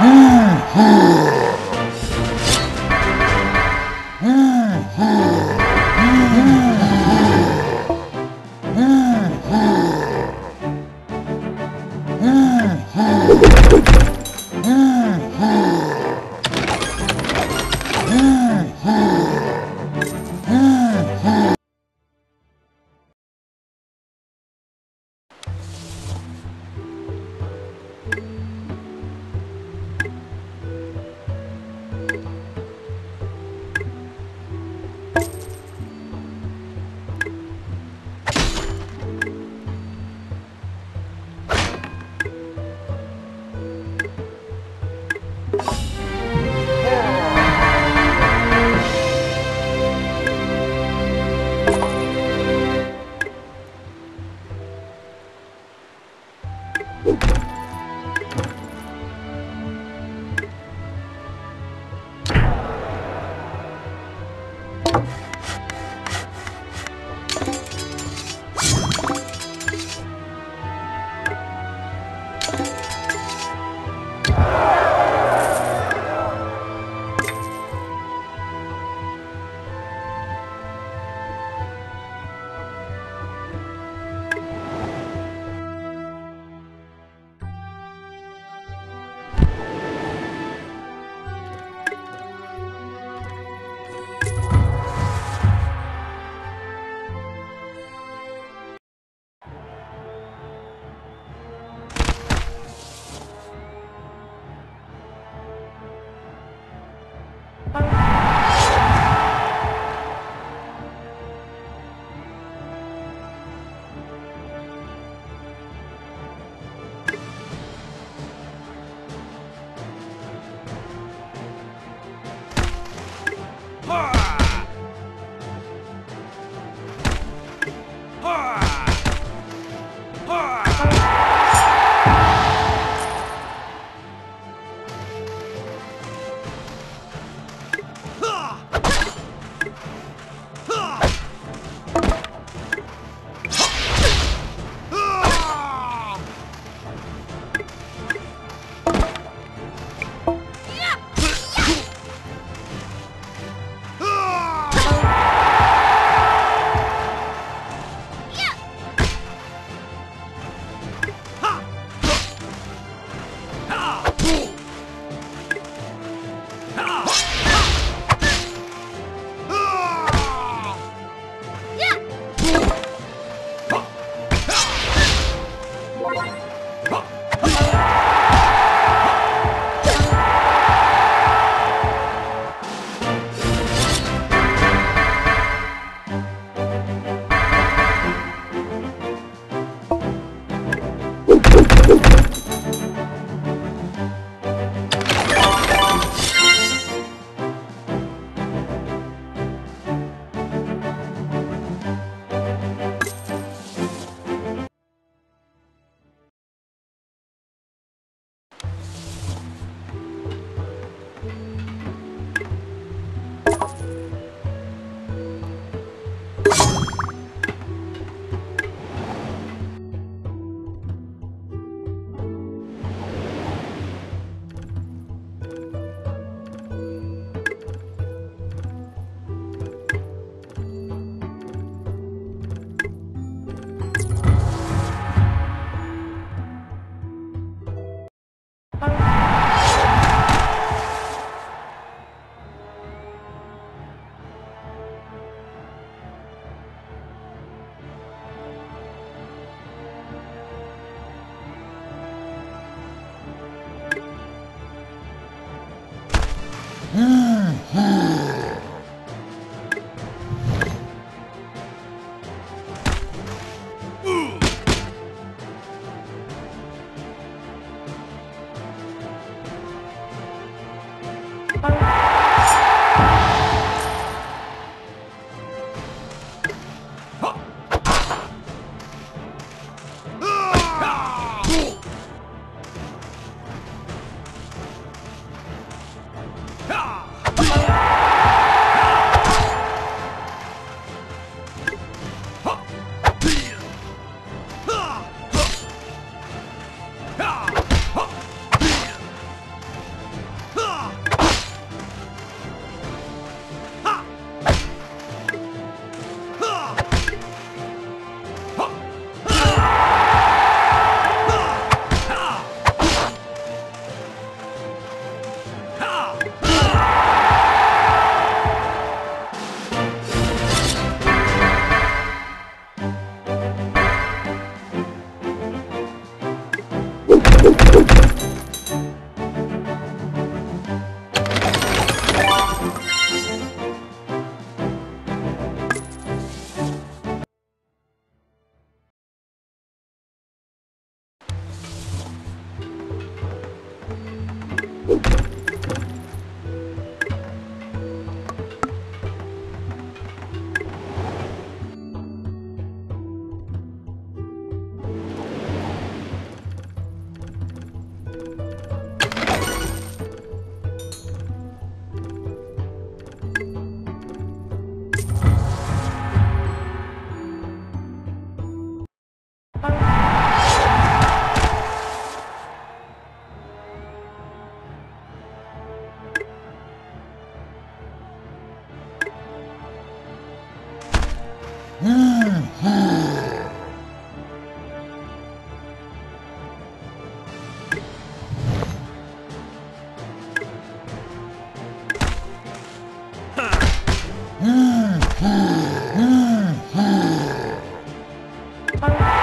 Hmm. 嗯嗯。Bye.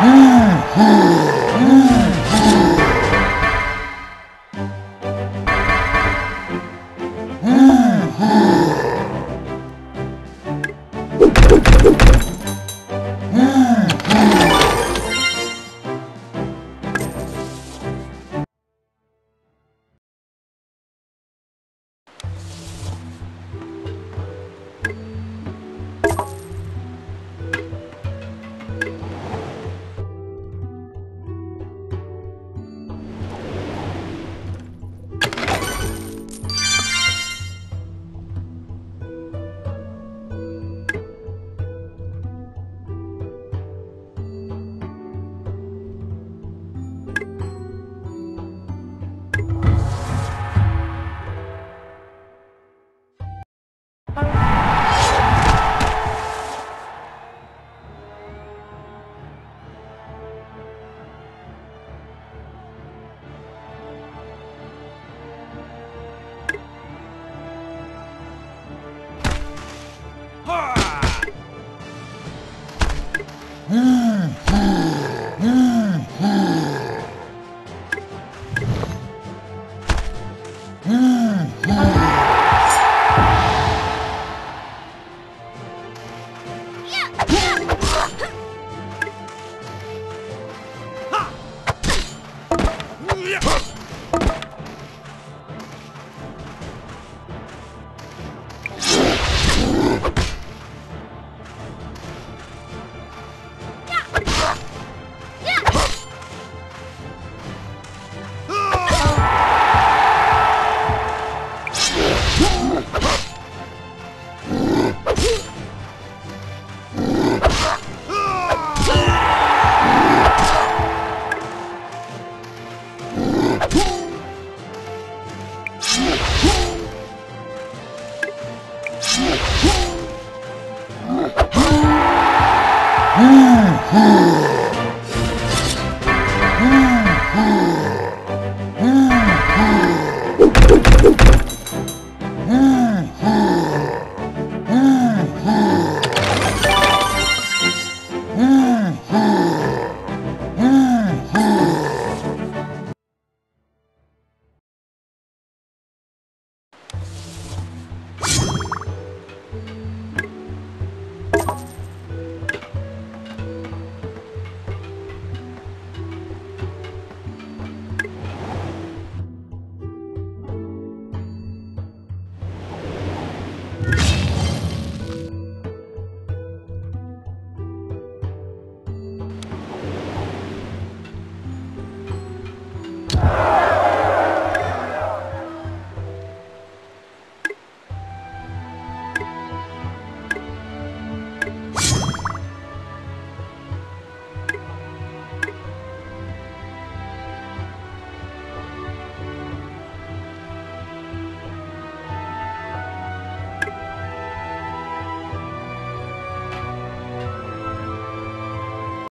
Hmm. Hmm.